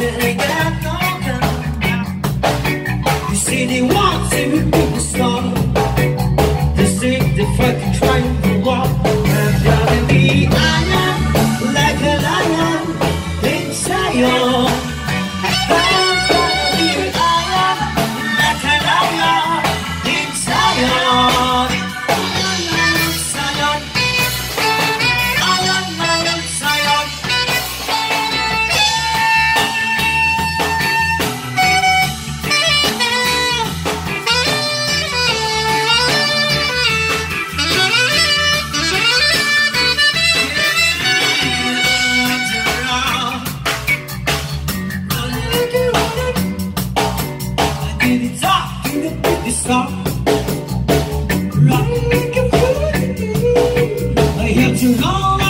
You see, they want to make people slow. They think they fucking get it like a fool, I hit you all.